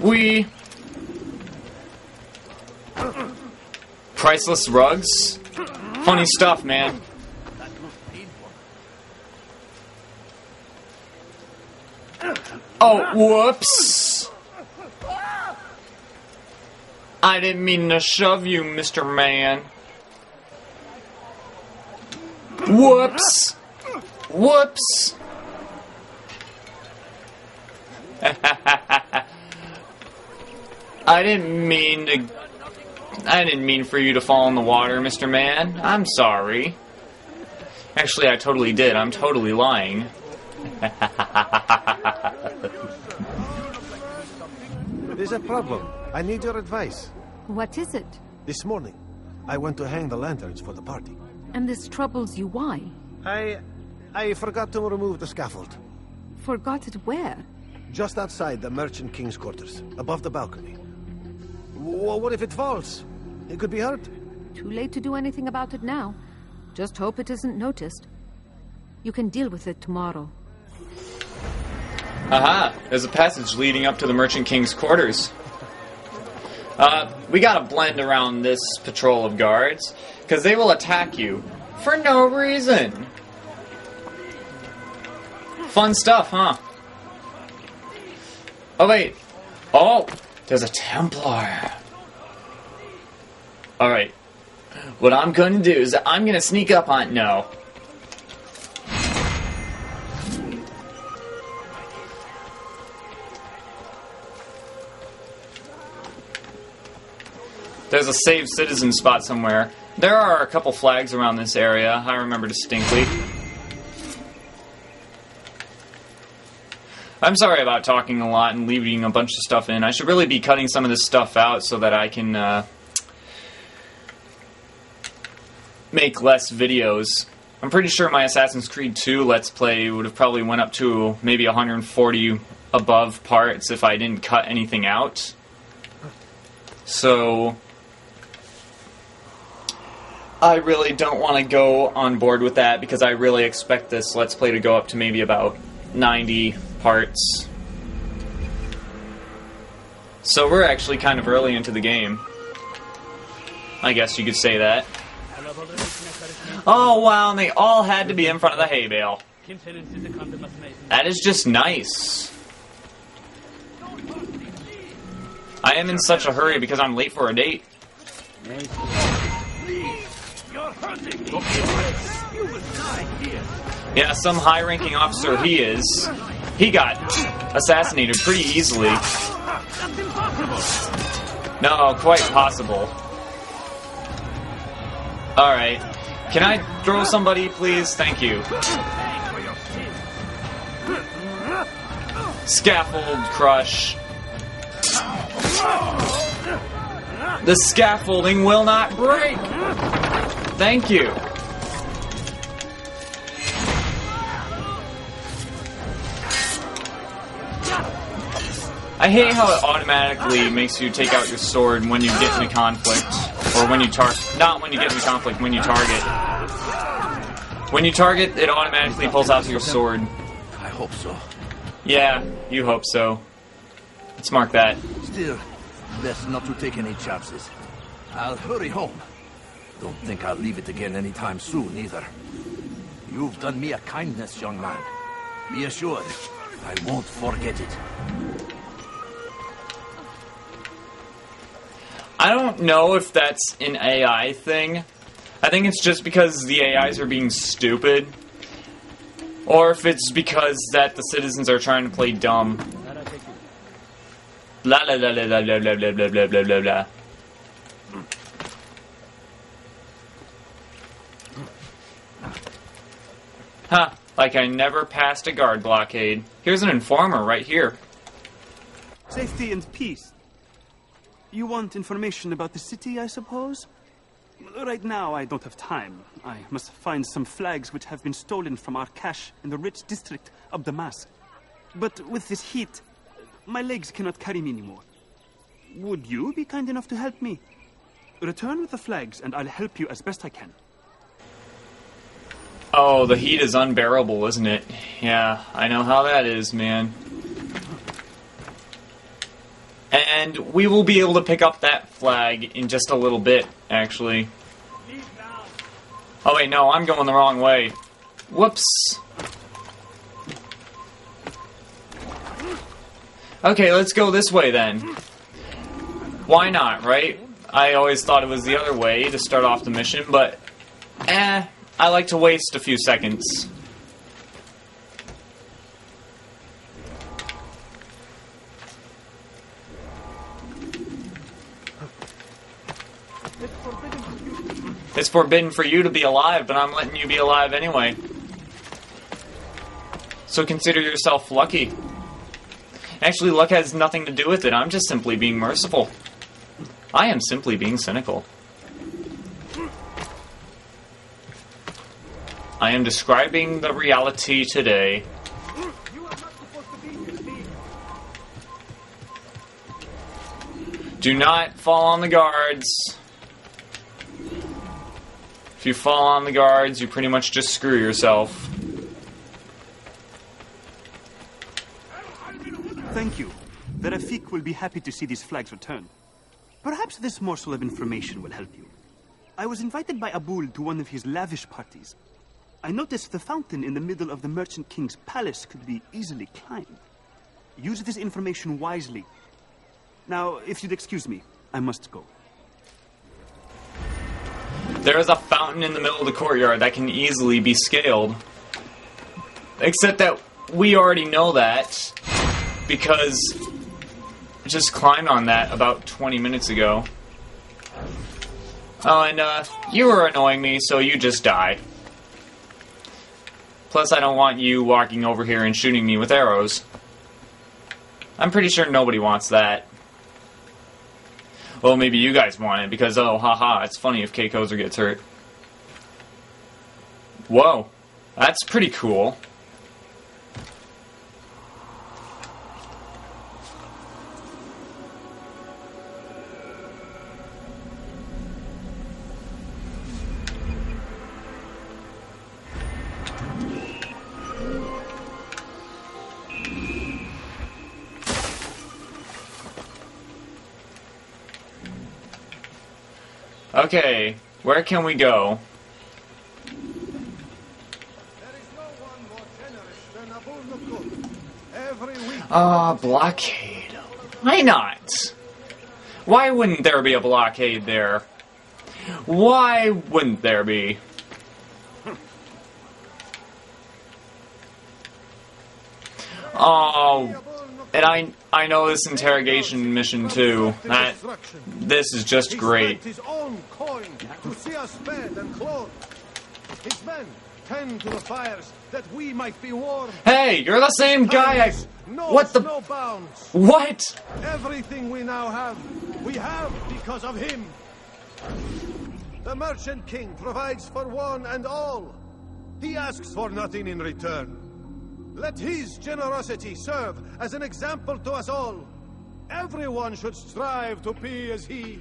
We. Priceless rugs? Funny stuff, man. Oh, whoops! I didn't mean to shove you, Mr. Man. Whoops! Whoops! I didn't mean to. I didn't mean for you to fall in the water, Mr. Man. I'm sorry. Actually, I totally did. I'm totally lying. There's a problem. I need your advice. What is it? This morning, I went to hang the lanterns for the party. And this troubles you why? I... I forgot to remove the scaffold. Forgot it where? Just outside the Merchant King's quarters, above the balcony. Well, what if it falls? It could be hurt. Too late to do anything about it now. Just hope it isn't noticed. You can deal with it tomorrow. Aha! There's a passage leading up to the Merchant King's quarters. Uh, we gotta blend around this patrol of guards, because they will attack you for no reason. Fun stuff, huh? Oh, wait. Oh, there's a Templar. Alright. What I'm gonna do is I'm gonna sneak up on... No. There's a saved citizen spot somewhere. There are a couple flags around this area, I remember distinctly. I'm sorry about talking a lot and leaving a bunch of stuff in. I should really be cutting some of this stuff out so that I can uh, make less videos. I'm pretty sure my Assassin's Creed 2 Let's Play would have probably went up to maybe 140 above parts if I didn't cut anything out. So... I really don't want to go on board with that because I really expect this Let's Play to go up to maybe about 90 parts. So we're actually kind of early into the game. I guess you could say that. Oh wow, and they all had to be in front of the hay bale. That is just nice. I am in such a hurry because I'm late for a date. Yeah, some high-ranking officer he is. He got assassinated pretty easily. No, quite possible. Alright. Can I throw somebody, please? Thank you. Scaffold crush. The scaffolding will not break! Thank you. I hate how it automatically makes you take out your sword when you get into conflict. Or when you tar- not when you get into conflict, when you target. When you target, it automatically pulls out your sword. I hope so. Yeah, you hope so. Let's mark that. Still, best not to take any chances. I'll hurry home. Don't think I'll leave it again anytime soon, either. You've done me a kindness, young man. Be assured, I won't forget it. I don't know if that's an AI thing. I think it's just because the AIs are being stupid. Or if it's because that the citizens are trying to play dumb. La la la la la la la la blah blah blah blah. Huh, like I never passed a guard blockade. Here's an informer right here. Safety and peace. You want information about the city, I suppose? Right now, I don't have time. I must find some flags which have been stolen from our cache in the rich district of Damascus. But with this heat, my legs cannot carry me anymore. Would you be kind enough to help me? Return with the flags, and I'll help you as best I can. Oh, the heat is unbearable, isn't it? Yeah, I know how that is, man. And we will be able to pick up that flag in just a little bit, actually. Oh wait, no, I'm going the wrong way. Whoops. Okay, let's go this way then. Why not, right? I always thought it was the other way to start off the mission, but eh, I like to waste a few seconds. It's forbidden for you to be alive, but I'm letting you be alive anyway. So consider yourself lucky. Actually, luck has nothing to do with it. I'm just simply being merciful. I am simply being cynical. I am describing the reality today. Do not fall on the guards. If you fall on the guards, you pretty much just screw yourself. Thank you. The Rafiq will be happy to see these flags return. Perhaps this morsel of information will help you. I was invited by Abul to one of his lavish parties. I noticed the fountain in the middle of the Merchant King's palace could be easily climbed. Use this information wisely. Now, if you'd excuse me, I must go. There is a fountain in the middle of the courtyard that can easily be scaled. Except that we already know that because I just climbed on that about 20 minutes ago. Oh, and uh, you were annoying me, so you just die. Plus, I don't want you walking over here and shooting me with arrows. I'm pretty sure nobody wants that. Well, maybe you guys want it because, oh, haha, it's funny if K. Koser gets hurt. Whoa, that's pretty cool. Okay, where can we go? There is no one more generous than Abu Nuqoud. Every week. Ah, blockade. Why not? Why wouldn't there be a blockade there? Why wouldn't there be? Oh, and I I know this interrogation mission too. That this is just great. his own coin to see us fed and clothed. His men tend to the fires that we might be warm. Hey, you're the same guy. I what the what? Everything we now have, we have because of him. The Merchant King provides for one and all. He asks for nothing in return. Let his generosity serve as an example to us all. Everyone should strive to be as he.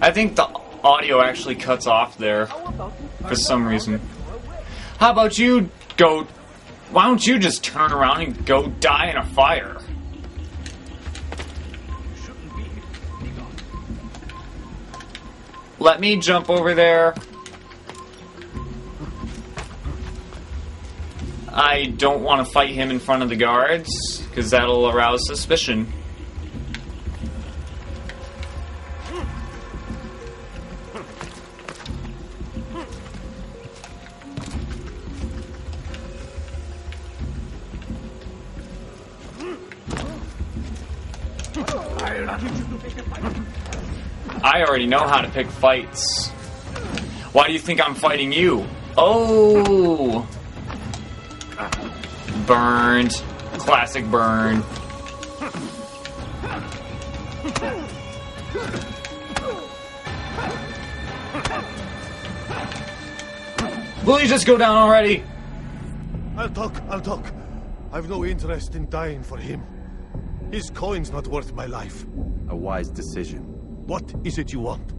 I think the audio actually cuts off there for some reason. How about you go? Why don't you just turn around and go die in a fire? Let me jump over there. I don't want to fight him in front of the guards, because that'll arouse suspicion. I already know how to pick fights. Why do you think I'm fighting you? Oh! Burned. Classic burn. Will you just go down already? I'll talk, I'll talk. I've no interest in dying for him. His coin's not worth my life. A wise decision. What is it you want?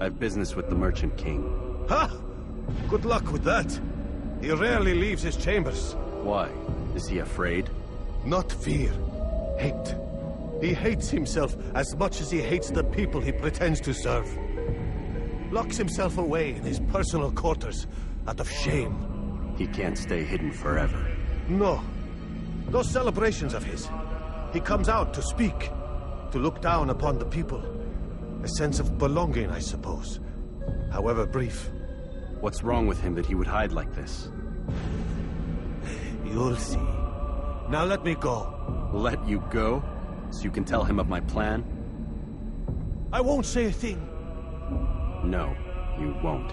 I have business with the Merchant King. Ha! Good luck with that. He rarely leaves his chambers. Why? Is he afraid? Not fear, Hate. He hates himself as much as he hates the people he pretends to serve. Locks himself away in his personal quarters out of shame. He can't stay hidden forever. No. Those celebrations of his. He comes out to speak, to look down upon the people. A sense of belonging, I suppose. However brief. What's wrong with him that he would hide like this? You'll see. Now let me go. Let you go? So you can tell him of my plan? I won't say a thing. No, you won't.